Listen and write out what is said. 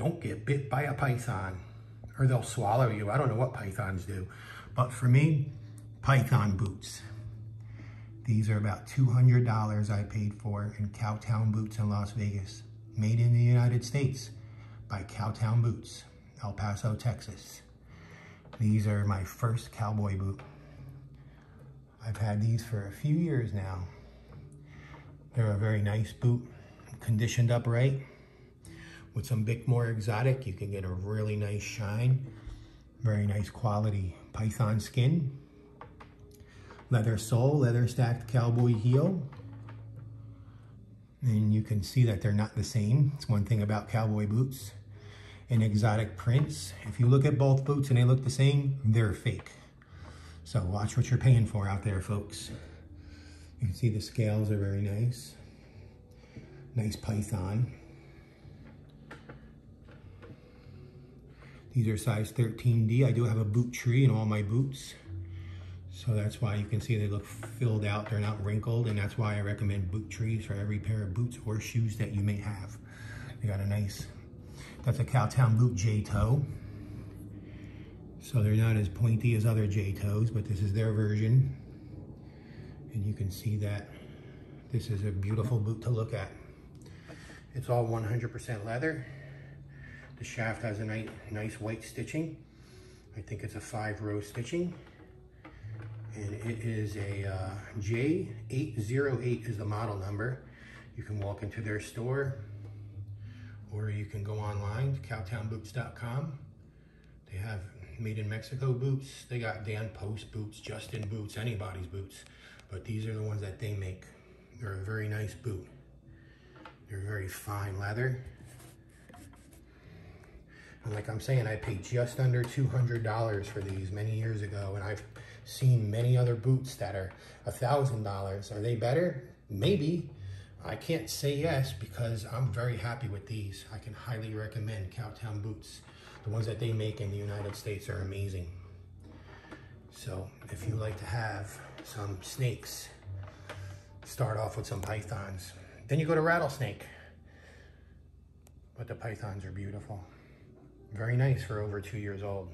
don't get bit by a python or they'll swallow you. I don't know what pythons do. But for me, python boots. These are about $200 I paid for in Cowtown Boots in Las Vegas. Made in the United States by Cowtown Boots, El Paso, Texas. These are my first cowboy boot. I've had these for a few years now. They're a very nice boot, conditioned upright. With some Bickmore Exotic, you can get a really nice shine. Very nice quality python skin. Leather sole, leather stacked cowboy heel. And you can see that they're not the same. It's one thing about cowboy boots. And exotic prints. If you look at both boots and they look the same, they're fake. So watch what you're paying for out there, folks. You can see the scales are very nice. Nice python. These are size 13D. I do have a boot tree in all my boots. So that's why you can see they look filled out. They're not wrinkled. And that's why I recommend boot trees for every pair of boots or shoes that you may have. They got a nice, that's a Cowtown boot J-toe. So they're not as pointy as other J-toes, but this is their version. And you can see that this is a beautiful boot to look at. It's all 100% leather. The shaft has a nice, nice white stitching. I think it's a five row stitching. And it is a uh, J808 is the model number. You can walk into their store or you can go online, to cowtownboots.com. They have made in Mexico boots. They got Dan Post boots, Justin boots, anybody's boots. But these are the ones that they make. They're a very nice boot. They're very fine leather. Like I'm saying, I paid just under $200 for these many years ago, and I've seen many other boots that are $1,000. Are they better? Maybe. I can't say yes because I'm very happy with these. I can highly recommend Cowtown boots. The ones that they make in the United States are amazing. So if you like to have some snakes, start off with some pythons. Then you go to rattlesnake. But the pythons are beautiful. Very nice for over two years old.